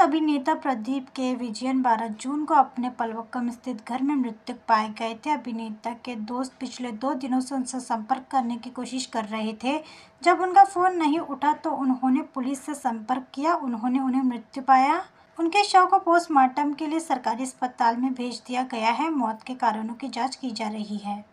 अभिनेता प्रदीप के विजयन 12 जून को अपने पलवक्कम स्थित घर में मृतक पाए गए थे। अभिनेता के दोस्त पिछले दो दिनों से उनसे संपर्क करने की कोशिश कर रहे थे। जब उनका फ़ोन नहीं उठा तो उन्होंने पुलिस से संपर्क किया। उन्होंने उन्हें मृत्यु पाया। उनके शव को पोस्टमार्टम के लिए सरकारी अस्पताल में भेज दिया गया है। मौत के कारणों की जाँच की जा रही है।